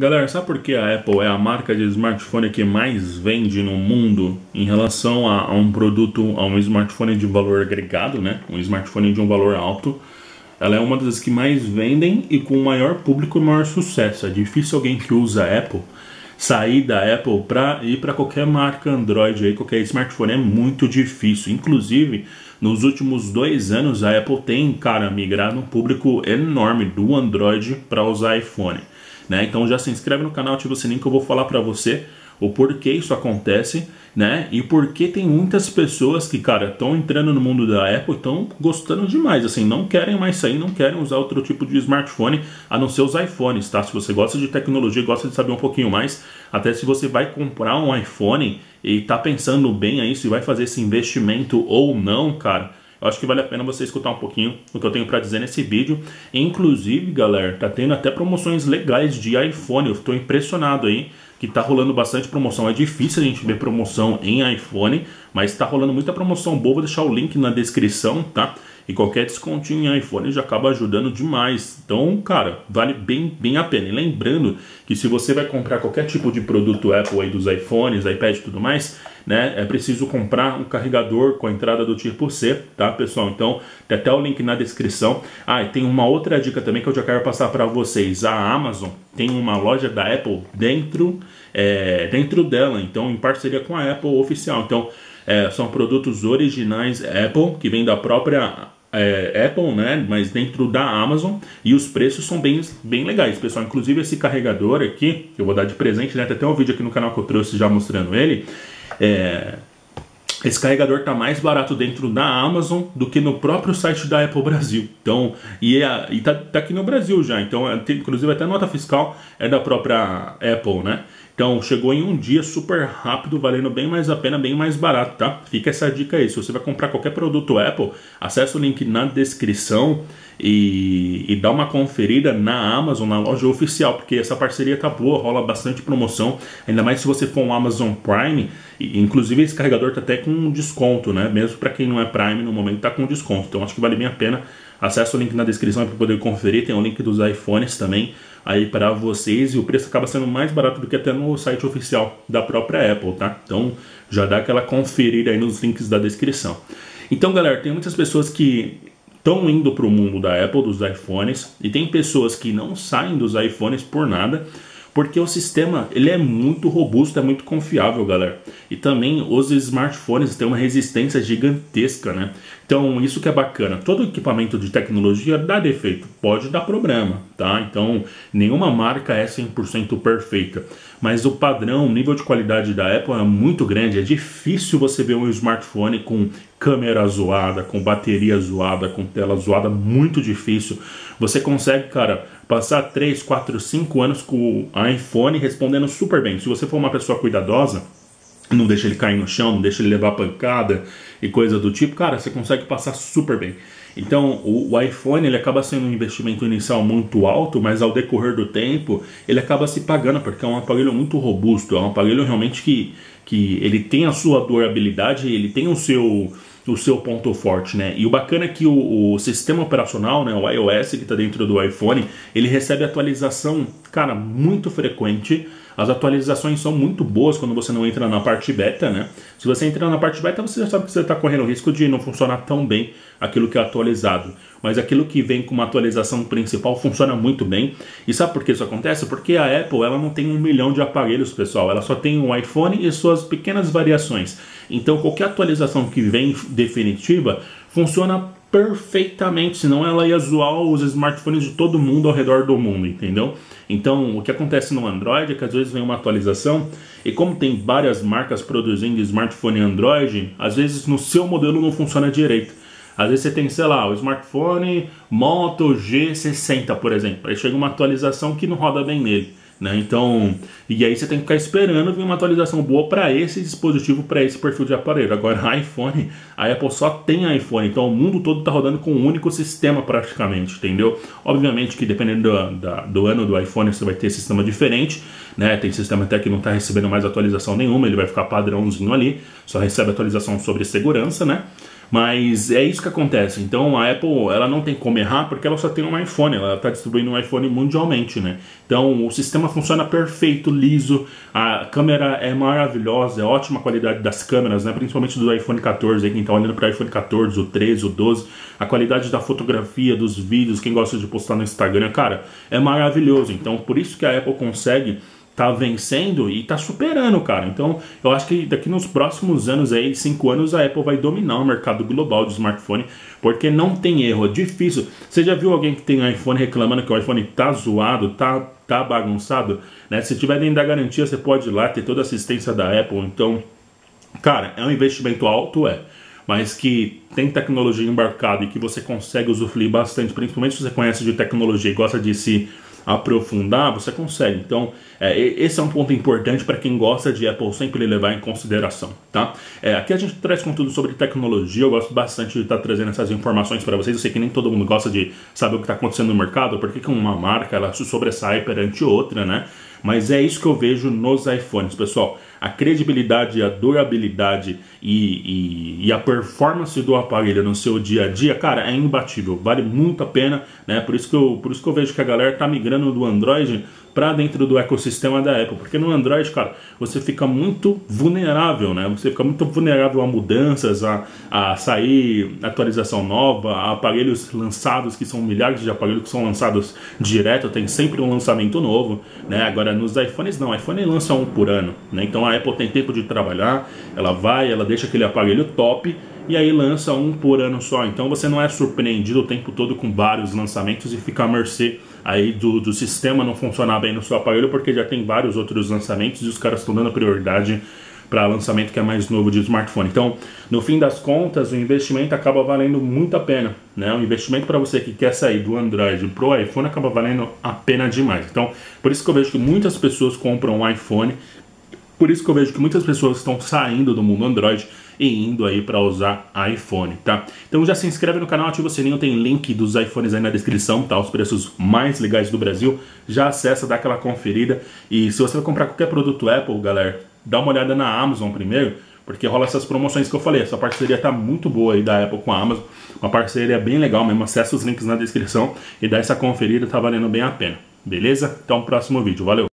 Galera, sabe por que a Apple é a marca de smartphone que mais vende no mundo em relação a, a, um produto, a um smartphone de valor agregado, né? Um smartphone de um valor alto. Ela é uma das que mais vendem e com o maior público e maior sucesso. É difícil alguém que usa Apple sair da Apple para ir para qualquer marca Android aí, qualquer smartphone é muito difícil. Inclusive, nos últimos dois anos a Apple tem, cara, migrado um público enorme do Android para usar iPhone. Né? Então já se inscreve no canal, ativa o sininho que eu vou falar para você o porquê isso acontece, né? E porque tem muitas pessoas que, cara, estão entrando no mundo da Apple, estão gostando demais, assim, não querem mais sair, não querem usar outro tipo de smartphone a não ser os iPhones, tá? Se você gosta de tecnologia, gosta de saber um pouquinho mais, até se você vai comprar um iPhone e tá pensando bem aí se vai fazer esse investimento ou não, cara, eu acho que vale a pena você escutar um pouquinho o que eu tenho para dizer nesse vídeo. Inclusive, galera, tá tendo até promoções legais de iPhone. Eu estou impressionado aí que tá rolando bastante promoção. É difícil a gente ver promoção em iPhone, mas tá rolando muita promoção boa. Vou deixar o link na descrição, tá? E qualquer descontinho em iPhone já acaba ajudando demais. Então, cara, vale bem, bem a pena. E lembrando que se você vai comprar qualquer tipo de produto Apple aí dos iPhones, iPad e tudo mais, né, é preciso comprar um carregador com a entrada do tipo C, tá, pessoal? Então, tem até o link na descrição. Ah, e tem uma outra dica também que eu já quero passar para vocês. A Amazon tem uma loja da Apple dentro, é, dentro dela, então em parceria com a Apple oficial. Então, é, são produtos originais Apple que vem da própria é, Apple, né? Mas dentro da Amazon e os preços são bem, bem legais, pessoal. Inclusive esse carregador aqui, que eu vou dar de presente, né? Tem até um vídeo aqui no canal que eu trouxe já mostrando ele. É, esse carregador está mais barato dentro da Amazon do que no próprio site da Apple Brasil. Então, e, é, e tá, tá aqui no Brasil já. Então, é, tem, inclusive até nota fiscal é da própria Apple, né? Então chegou em um dia super rápido, valendo bem mais a pena, bem mais barato, tá? Fica essa dica aí. Se você vai comprar qualquer produto Apple, acesse o link na descrição e, e dá uma conferida na Amazon, na loja oficial, porque essa parceria tá boa, rola bastante promoção, ainda mais se você for um Amazon Prime, e, inclusive esse carregador tá até com desconto, né? Mesmo para quem não é Prime no momento tá com desconto. Então acho que vale bem a pena. Acesse o link na descrição para poder conferir, tem o link dos iPhones também aí para vocês e o preço acaba sendo mais barato do que até no site oficial da própria Apple, tá? Então já dá aquela conferida aí nos links da descrição. Então, galera, tem muitas pessoas que estão indo para o mundo da Apple, dos iPhones, e tem pessoas que não saem dos iPhones por nada, porque o sistema ele é muito robusto, é muito confiável, galera. E também os smartphones têm uma resistência gigantesca, né? Então isso que é bacana. Todo equipamento de tecnologia dá defeito, pode dar problema, tá? Então nenhuma marca é 100% perfeita. Mas o padrão, o nível de qualidade da Apple é muito grande. É difícil você ver um smartphone com câmera zoada, com bateria zoada, com tela zoada, muito difícil. Você consegue, cara, passar 3, 4, 5 anos com o iPhone respondendo super bem. Se você for uma pessoa cuidadosa, não deixa ele cair no chão, não deixa ele levar pancada e coisa do tipo, cara, você consegue passar super bem. Então, o, o, iPhone ele acaba sendo um investimento inicial muito alto, mas ao decorrer do tempo ele acaba se pagando, porque é um aparelho muito robusto, é um aparelho realmente que, que ele tem a sua durabilidade, ele tem o seu o seu ponto forte, né? E o bacana é que o, o sistema operacional, né, o iOS que está dentro do iPhone, ele recebe atualização, cara, muito frequente. As atualizações são muito boas quando você não entra na parte beta, né? Se você entra na parte beta, você já sabe que você está correndo o risco de não funcionar tão bem aquilo que é atualizado. Mas aquilo que vem com uma atualização principal funciona muito bem. E sabe por que isso acontece? Porque a Apple ela não tem um milhão de aparelhos, pessoal. Ela só tem um iPhone e suas pequenas variações. Então qualquer atualização que vem definitiva funciona perfeitamente, senão ela ia zoar os smartphones de todo mundo ao redor do mundo, entendeu? Então, o que acontece no Android é que às vezes vem uma atualização e como tem várias marcas produzindo smartphone Android, às vezes no seu modelo não funciona direito. Às vezes você tem, sei lá, o smartphone Moto G60, por exemplo. Aí chega uma atualização que não roda bem nele. Né? Então, e aí você tem que ficar esperando vir uma atualização boa para esse dispositivo, para esse perfil de aparelho. Agora, iPhone, a Apple só tem iPhone, então o mundo todo está rodando com um único sistema praticamente, entendeu? Obviamente que dependendo do, da, do ano do iPhone você vai ter sistema diferente, né? Tem sistema até que não está recebendo mais atualização nenhuma, ele vai ficar padrãozinho ali, só recebe atualização sobre segurança, né? Mas é isso que acontece. Então a Apple ela não tem como errar porque ela só tem um iPhone, ela está distribuindo um iPhone mundialmente, né? Então o sistema funciona perfeito, liso, a câmera é maravilhosa, é ótima qualidade das câmeras, né? Principalmente do iPhone 14, aí quem está olhando para o iPhone 14, o 13, o 12, a qualidade da fotografia, dos vídeos, quem gosta de postar no Instagram, cara, é maravilhoso. Então por isso que a Apple consegue tá vencendo e tá superando, cara. Então, eu acho que daqui nos próximos anos aí, cinco anos, a Apple vai dominar o mercado global de smartphone, porque não tem erro, é difícil. Você já viu alguém que tem iPhone reclamando que o iPhone tá zoado, tá, tá bagunçado? Né? Se tiver dentro da garantia, você pode ir lá ter toda a assistência da Apple. Então, cara, é um investimento alto, é mas que tem tecnologia embarcada e que você consegue usufruir bastante, principalmente se você conhece de tecnologia e gosta de se aprofundar, você consegue. Então, é, esse é um ponto importante para quem gosta de Apple sempre levar em consideração, tá? É, aqui a gente traz conteúdo sobre tecnologia, eu gosto bastante de estar tá trazendo essas informações para vocês. Eu sei que nem todo mundo gosta de saber o que está acontecendo no mercado, porque que uma marca ela se sobressai perante outra, né? Mas é isso que eu vejo nos iPhones, pessoal. A credibilidade, a durabilidade e, e, e, a performance do aparelho no seu dia a dia, cara, é imbatível. Vale muito a pena, né? Por isso que eu, por isso que eu vejo que a galera tá migrando do Android para dentro do ecossistema da Apple, porque no Android, cara, você fica muito vulnerável, né? Você fica muito vulnerável a mudanças, a, a sair atualização nova, a aparelhos lançados que são milhares de aparelhos que são lançados direto, tem sempre um lançamento novo, né? Agora nos iPhones não, iPhone lança um por ano, né? Então a Apple tem tempo de trabalhar, ela vai, ela deixa aquele aparelho top e aí lança um por ano só. Então você não é surpreendido o tempo todo com vários lançamentos e fica à mercê aí do, do sistema não funcionar bem no seu aparelho porque já tem vários outros lançamentos e os caras estão dando prioridade para lançamento que é mais novo de smartphone. Então, no fim das contas, o investimento acaba valendo muito a pena. Né? O investimento para você que quer sair do Android para o iPhone acaba valendo a pena demais. Então, por isso que eu vejo que muitas pessoas compram um iPhone, por isso que eu vejo que muitas pessoas estão saindo do mundo Android e indo aí para usar iPhone, tá? Então já se inscreve no canal, ativa o sininho, tem link dos iPhones aí na descrição, tá? Os preços mais legais do Brasil. Já acessa, dá aquela conferida. E se você vai comprar qualquer produto Apple, galera, dá uma olhada na Amazon primeiro, porque rola essas promoções que eu falei. Essa parceria tá muito boa aí da Apple com a Amazon. Uma parceria bem legal mesmo. Acessa os links na descrição e dá essa conferida, tá valendo bem a pena. Beleza? Então, próximo vídeo. Valeu!